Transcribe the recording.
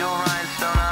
Your rhinestone eyes alive.